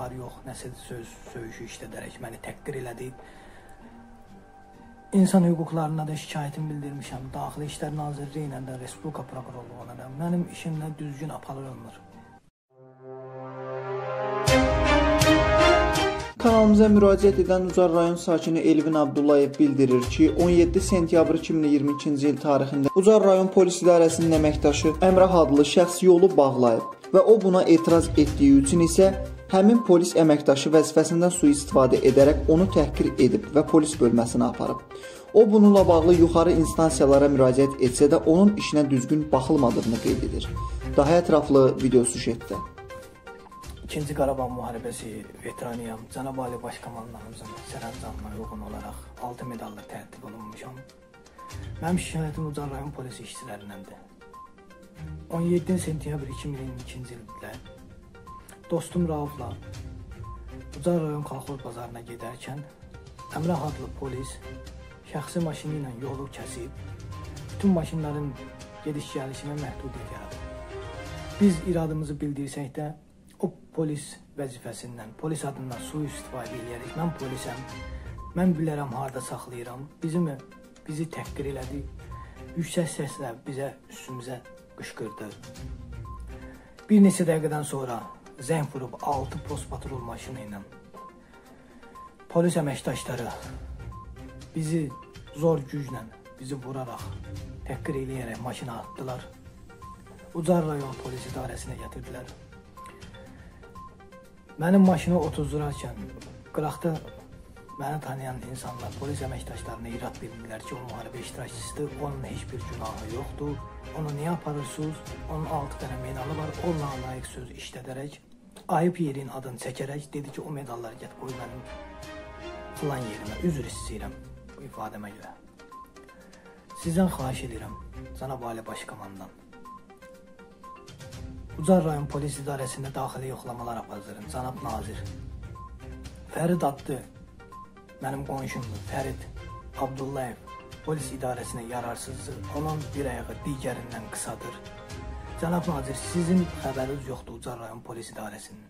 var yox, nəsə söz söyüşü işlədərək məni təhqir elədi. İnsan hüquqlarına da şikayətimi bildirmişəm. Daxili İşlər Nazirliyi ilə də, Respublika prokurorluğuna da. Mənim işimlə düzgün aparılmır. Kanalımıza müraciət edən Ucar rayon sakini Elvin Abdullayev bildirir ki, 17 sentyabr 2022-ci il tarixində Ucar rayon polis idarəsinin əməkdaşı Əmrah adlı şəxs yolu bağlayıb və o buna etiraz etdiyi üçün isə həmin polis əməkdaşı vəzifəsindən sui-istifadə edərək onu təhqir edib və polis bölməsinə aparıb. O bununla bağlı yuxarı instansiyalara müraciət etsə də onun işinə düzgün baxılmadığını qeyd edir. Daha ətraflı video süjetdə. İkinci Qarabağ müharibəsi veteranıyam. Cənab Ali Baş Komandanımızın sərəncamına uyğun olaraq 6 medalla tərtib olunmuşam. Mənim şikayətim Ucar rayon polis işçilərindəndir. 17 sentyabr 2022-ci ildə dostum Raufla Ucar rayon kolxoz bazarına gedərkən Əmrah adlı polis şəxsi maşını ilə yolu kəsib bütün maşınların gediş-gəlişinə məhdudiyyət yaradıb. Biz iradımızı bildirsək də o polis vəzifəsindən, polis adından sui-istifadə edərək mən polisəm. Mən bilərəm harda saxlayıram. Bizim bizi təhqir elədi. Yüksək səslə bizə üstümüzə qışqırdı. Bir neçə dəqiqədən sonra zəng vurub 6 post patrul maşını ilə polis əməkdaşları bizi zor güclə bizi vuraraq, təhqir eləyərək maşına atdılar. Ucar rayon polis idarəsinə gətirdilər. Mənim maşını otuzdurarkən qıraqda məni tanıyan insanlar, polis əməkdaşlarına irad bilmirlər ki, o müharibə iştirakçısıdır, onun heç bir günahı yoxdur. Onu niyə aparırsınız? Onun 6 dənə medalı var. Onunla layiq söz işlədərək ayıb yerin adını çəkərək dedi ki, o medalları get qoy mənim filan yerimə. Üzr istəyirəm bu ifadəmə görə. Sizdən xahiş edirəm, cənab Ali Baş Komandan. Ucar rayon polis idarəsində daxili yoxlamalar aparıcırım, cənab nazir. Fərid adlı mənim qonşumdur, Fərid Abdullayev polis idarəsinə yararsızdır. Onun bir ayağı digərindən qısadır. Cənab nazir, sizin xəbəriniz yoxdur Ucar rayon polis idarəsinin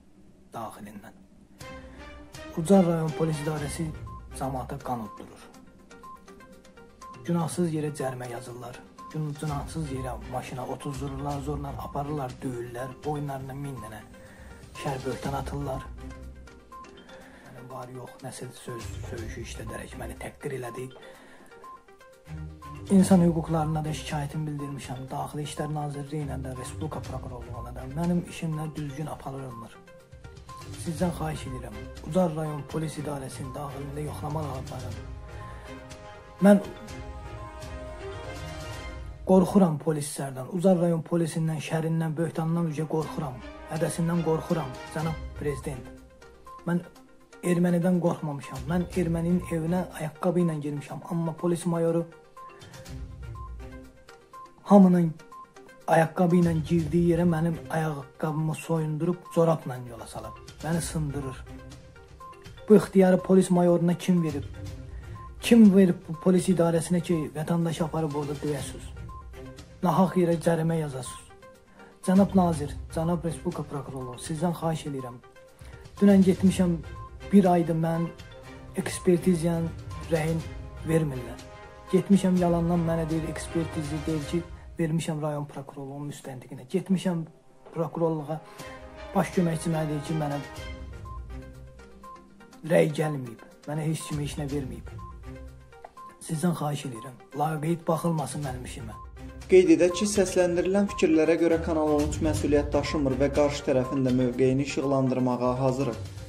daxilindən. Ucar rayon polis idarəsi cəmaata qan utdurur. Günahsız yerə cərimə yazırlar. Günahsız yerə maşına otuzdururlar, zorla aparırlar, döyürlər, boyunlarına min dənə şər böhtən atırlar. Yəni, var yox, nəsil söz, söyüşü işlədərək məni təqdir elədi. İnsan hüquqlarına da şikayətimi bildirmişəm. Daxili İşlər Nazirliyi ilə də, Respublika prokurorluğuna da. Mənim işimlə düzgün aparılmır. Sizdən xahiş edirəm. Ucar rayon polis idarəsinin daxilində yoxlama aparın. Mən qorxuram polislərdən. Ucar rayon polisindən, şərindən, böhtandan üzə qorxuram. Hədəsindən qorxuram, cənab prezident. Mən ermənidən qorxmamışam. Mən erməninin evinə ayaqqabı ilə girmişəm, amma polis mayoru hamının ayaqqabı ilə girdiyi yerə mənim ayaqqabımı soyundurub corabla yola salıb. Məni sındırır. Bu ixtiyarı polis mayoruna kim verib? Kim verib bu polis idarəsinə ki, vətəndaş aparıb orada döyəsiz? Nahaq yerə cərimə yazasız. Cənab nazir, cənab Respublika prokuroru, sizdən xahiş edirəm. Dünən getmişəm, bir aydır mən ekspertizyan rəhin vermirlər. Getmişəm yalandan mənə deyir ekspertizi deyir ki, vermişəm rayon prokurorluğunun müstəntiqinə. Getmişəm prokurorluğa. Baş köməkçi mənə deyir ki, mənə rəy gəlməyib. Mənə heç kimi işinə verməyib. Sizdən xahiş edirəm. Laqeyd baxılmasın mənim işimə. Qeyd edək ki, səsləndirilən fikirlərə görə Kanal 13 məsuliyyət daşımır və qarşı tərəfin də mövqeyini işıqlandırmağa hazırıq.